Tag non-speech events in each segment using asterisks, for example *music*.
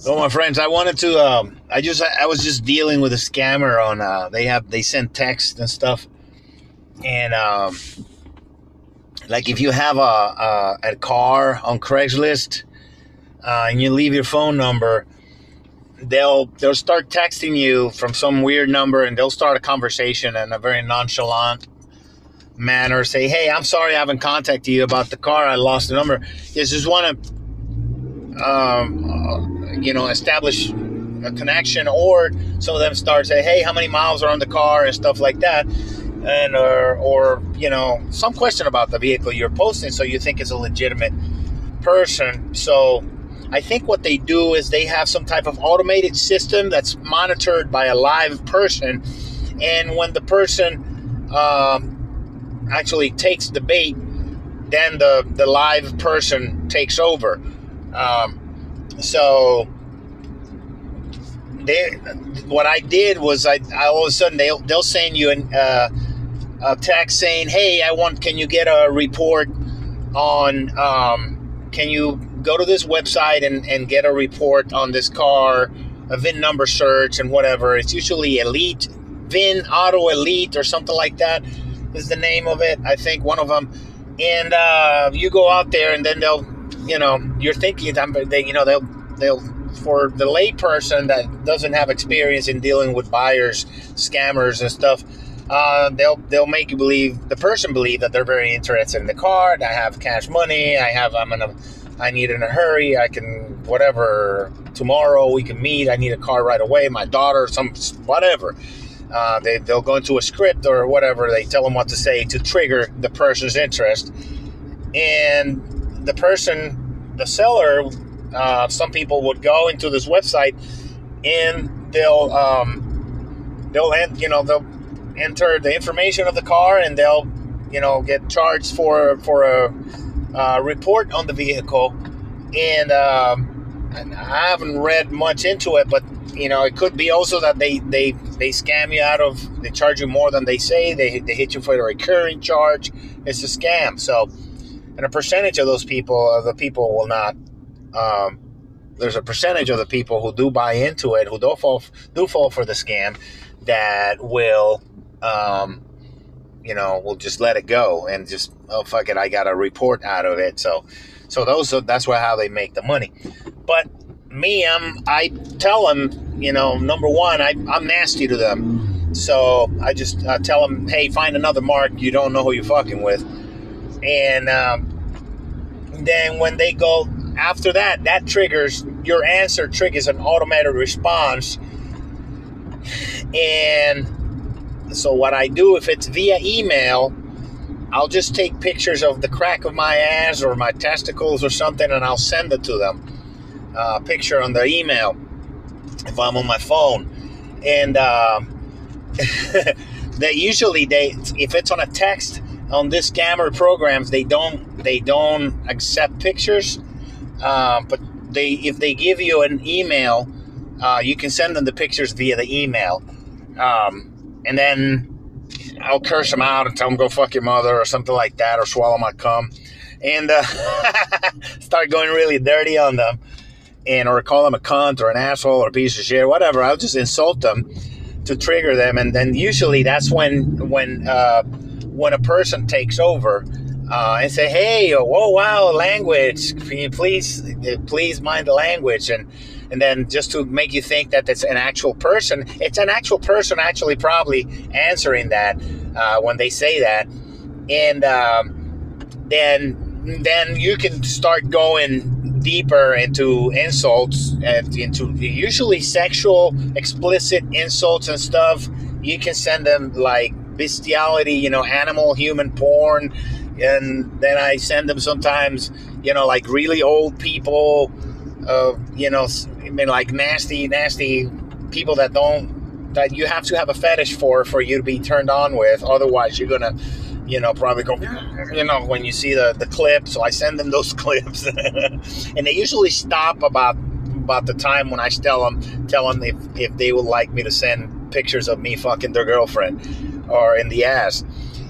So my friends, I wanted to. Um, I just I was just dealing with a scammer on. Uh, they have they send text and stuff, and um, like if you have a a, a car on Craigslist, uh, and you leave your phone number, they'll they'll start texting you from some weird number, and they'll start a conversation in a very nonchalant manner. Say, hey, I'm sorry I haven't contacted you about the car. I lost the number. It's just want to. Um, you know, establish a connection, or some of them start say, "Hey, how many miles are on the car?" and stuff like that, and or or you know, some question about the vehicle you're posting, so you think it's a legitimate person. So, I think what they do is they have some type of automated system that's monitored by a live person, and when the person um, actually takes the bait, then the the live person takes over. Um, so they, what I did was I, I all of a sudden they'll they'll send you an, uh, a text saying, "Hey, I want. Can you get a report on? Um, can you go to this website and, and get a report on this car, a VIN number search and whatever? It's usually Elite VIN Auto Elite or something like that is the name of it. I think one of them. And uh, you go out there, and then they'll, you know, you're thinking, they, you know, they'll they'll for the layperson that doesn't have experience in dealing with buyers, scammers, and stuff, uh, they'll they'll make you believe the person believe that they're very interested in the car. I have cash money. I have I'm in a I need in a hurry. I can whatever tomorrow we can meet. I need a car right away. My daughter, some whatever. Uh, they they'll go into a script or whatever. They tell them what to say to trigger the person's interest, and the person, the seller, uh, some people would go into this website and they'll um, they'll you know they'll enter the information of the car and they'll you know get charged for for a uh, report on the vehicle. And, um, and I haven't read much into it but you know it could be also that they they they scam you out of they charge you more than they say. They, they hit you for a recurring charge. It's a scam. So and a percentage of those people of the people will not um, there's a percentage of the people who do buy into it, who do fall do fall for the scam, that will, um, you know, will just let it go and just oh fuck it, I got a report out of it. So, so those that's where how they make the money. But me, I'm I tell them, you know, number one, I, I'm nasty to them. So I just uh, tell them, hey, find another mark. You don't know who you're fucking with. And um, then when they go after that, that triggers your answer triggers an automated response. And so what I do if it's via email, I'll just take pictures of the crack of my ass or my testicles or something, and I'll send it to them. Uh, picture on the email if I'm on my phone, and uh, *laughs* they usually they if it's on a text on this scammer programs they don't they don't accept pictures. Uh, but they, if they give you an email, uh, you can send them the pictures via the email, um, and then I'll curse them out and tell them go fuck your mother or something like that, or swallow my cum, and uh, *laughs* start going really dirty on them, and or call them a cunt or an asshole or a piece of shit, whatever. I'll just insult them to trigger them, and then usually that's when when uh, when a person takes over uh, and say, "Hey, whoa, wow, language! Please, please mind the language?" And and then just to make you think that it's an actual person, it's an actual person actually probably answering that uh, when they say that, and um, then then you can start going deeper into insults and into usually sexual explicit insults and stuff. You can send them like bestiality, you know, animal human porn and then I send them sometimes, you know, like really old people, uh, you know, I mean, like nasty, nasty people that don't that you have to have a fetish for for you to be turned on with. Otherwise, you're gonna, you know, probably go, you know, when you see the the clip. So I send them *laughs* those clips, and they usually stop about about the time when I tell them tell them if if they would like me to send pictures of me fucking their girlfriend or in the ass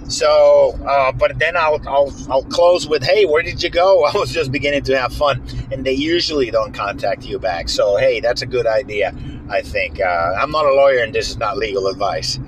So, uh, but then I'll, I'll I'll close with, "Hey, where did you go?" *laughs* I was just beginning to have fun, and they usually don't contact you back. So, hey, that's a good idea. I think uh, I'm not a lawyer, and this is not legal advice.